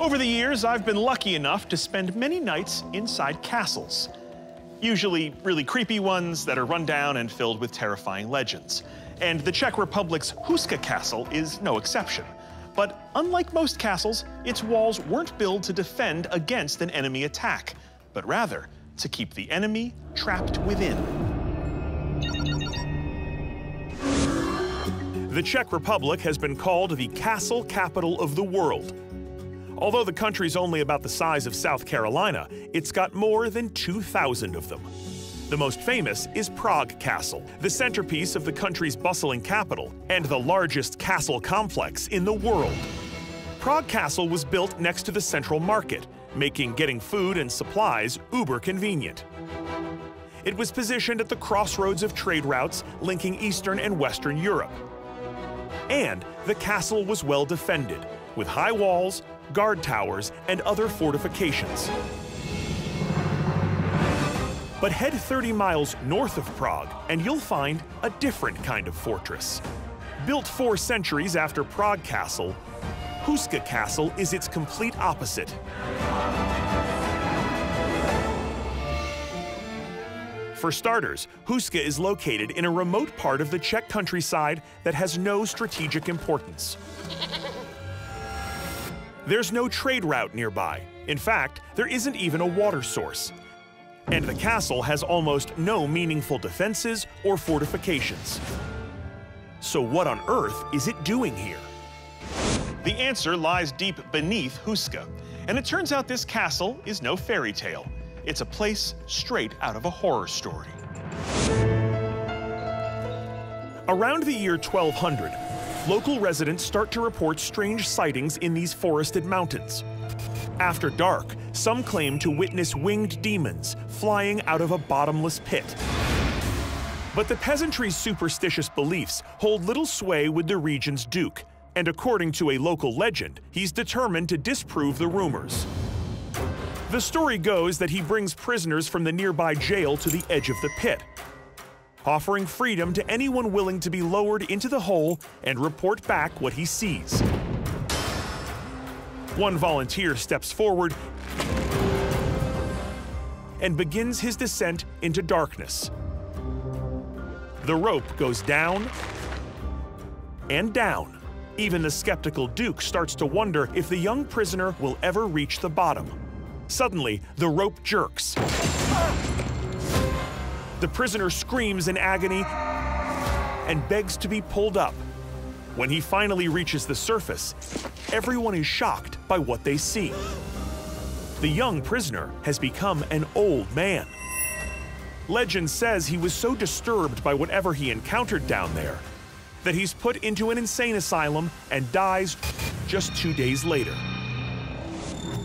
Over the years, I've been lucky enough to spend many nights inside castles. Usually really creepy ones that are run down and filled with terrifying legends. And the Czech Republic's Houska Castle is no exception. But unlike most castles, its walls weren't built to defend against an enemy attack, but rather to keep the enemy trapped within. The Czech Republic has been called the castle capital of the world. Although the country's only about the size of South Carolina, it's got more than 2,000 of them. The most famous is Prague Castle, the centerpiece of the country's bustling capital and the largest castle complex in the world. Prague Castle was built next to the central market, making getting food and supplies uber convenient. It was positioned at the crossroads of trade routes linking Eastern and Western Europe. And the castle was well defended, with high walls, guard towers, and other fortifications. But head 30 miles north of Prague, and you'll find a different kind of fortress. Built four centuries after Prague Castle, Houska Castle is its complete opposite. For starters, Houska is located in a remote part of the Czech countryside that has no strategic importance. There's no trade route nearby. In fact, there isn't even a water source. And the castle has almost no meaningful defenses or fortifications. So what on earth is it doing here? The answer lies deep beneath Houska. and it turns out this castle is no fairy tale. It's a place straight out of a horror story. Around the year 1200, local residents start to report strange sightings in these forested mountains. After dark, some claim to witness winged demons flying out of a bottomless pit. But the peasantry's superstitious beliefs hold little sway with the region's duke, and according to a local legend, he's determined to disprove the rumors. The story goes that he brings prisoners from the nearby jail to the edge of the pit, offering freedom to anyone willing to be lowered into the hole and report back what he sees. One volunteer steps forward and begins his descent into darkness. The rope goes down and down. Even the skeptical Duke starts to wonder if the young prisoner will ever reach the bottom. Suddenly, the rope jerks. The prisoner screams in agony and begs to be pulled up. When he finally reaches the surface, everyone is shocked by what they see. The young prisoner has become an old man. Legend says he was so disturbed by whatever he encountered down there that he's put into an insane asylum and dies just two days later.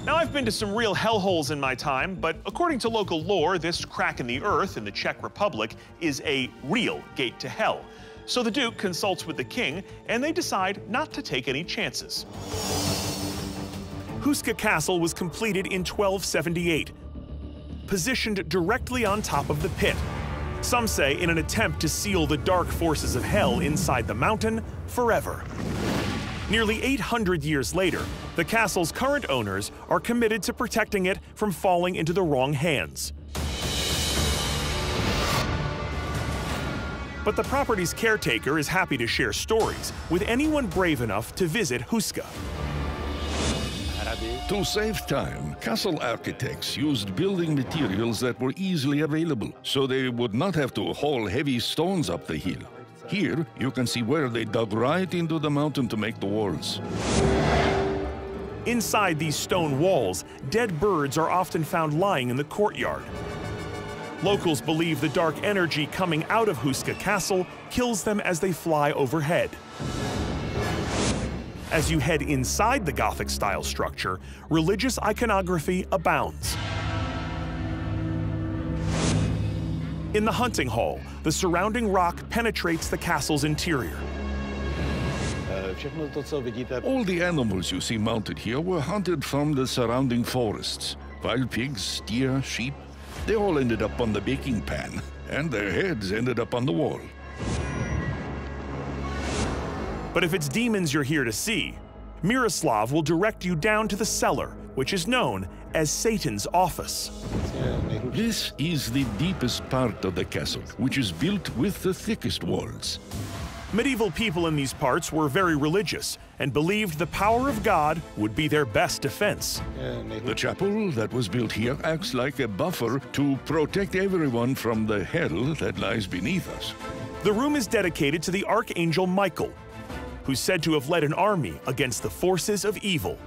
Now, I've been to some real hellholes in my time, but according to local lore, this crack in the earth in the Czech Republic is a real gate to hell. So the Duke consults with the king, and they decide not to take any chances. Houska Castle was completed in 1278, positioned directly on top of the pit. Some say in an attempt to seal the dark forces of hell inside the mountain forever. Nearly 800 years later, the castle's current owners are committed to protecting it from falling into the wrong hands. But the property's caretaker is happy to share stories with anyone brave enough to visit Houska. To save time, castle architects used building materials that were easily available, so they would not have to haul heavy stones up the hill. Here, you can see where they dug right into the mountain to make the walls. Inside these stone walls, dead birds are often found lying in the courtyard. Locals believe the dark energy coming out of Houska Castle kills them as they fly overhead. As you head inside the Gothic-style structure, religious iconography abounds. In the hunting hall, the surrounding rock penetrates the castle's interior. All the animals you see mounted here were hunted from the surrounding forests. Wild pigs, deer, sheep, they all ended up on the baking pan, and their heads ended up on the wall. But if it's demons you're here to see, Miroslav will direct you down to the cellar, which is known as Satan's office. This is the deepest part of the castle, which is built with the thickest walls. Medieval people in these parts were very religious and believed the power of God would be their best defense. The chapel that was built here acts like a buffer to protect everyone from the hell that lies beneath us. The room is dedicated to the Archangel Michael, who's said to have led an army against the forces of evil.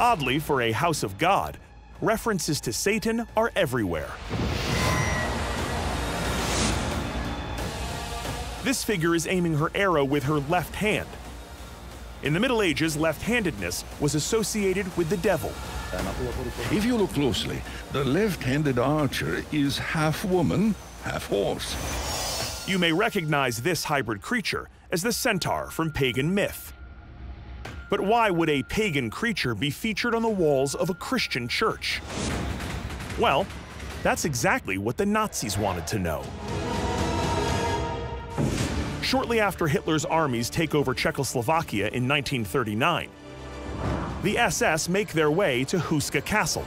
Oddly, for a house of God, references to Satan are everywhere. This figure is aiming her arrow with her left hand. In the Middle Ages, left-handedness was associated with the devil. If you look closely, the left-handed archer is half woman, half horse. You may recognize this hybrid creature as the centaur from pagan myth. But why would a pagan creature be featured on the walls of a Christian church? Well, that's exactly what the Nazis wanted to know. Shortly after Hitler's armies take over Czechoslovakia in 1939, the SS make their way to Houska Castle.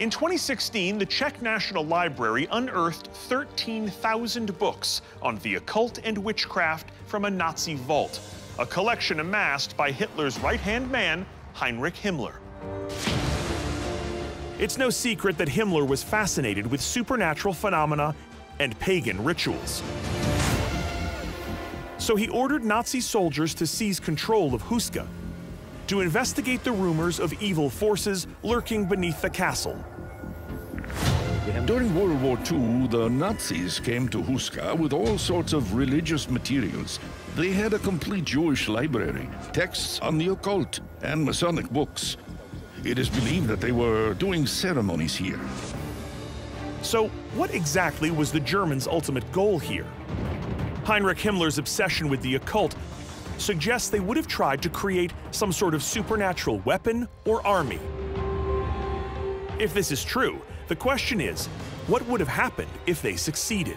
In 2016, the Czech National Library unearthed 13,000 books on the occult and witchcraft from a Nazi vault, a collection amassed by Hitler's right-hand man, Heinrich Himmler. It's no secret that Himmler was fascinated with supernatural phenomena and pagan rituals. So he ordered Nazi soldiers to seize control of Houska to investigate the rumors of evil forces lurking beneath the castle. During World War II, the Nazis came to Houska with all sorts of religious materials. They had a complete Jewish library, texts on the occult, and Masonic books. It is believed that they were doing ceremonies here. So, what exactly was the Germans' ultimate goal here? Heinrich Himmler's obsession with the occult suggests they would have tried to create some sort of supernatural weapon or army. If this is true, the question is, what would have happened if they succeeded?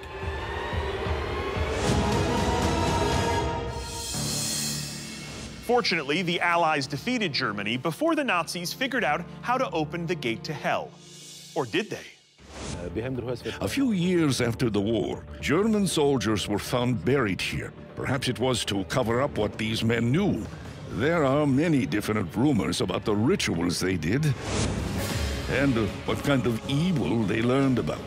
Fortunately, the Allies defeated Germany before the Nazis figured out how to open the gate to hell. Or did they? A few years after the war, German soldiers were found buried here. Perhaps it was to cover up what these men knew. There are many different rumors about the rituals they did and what kind of evil they learned about.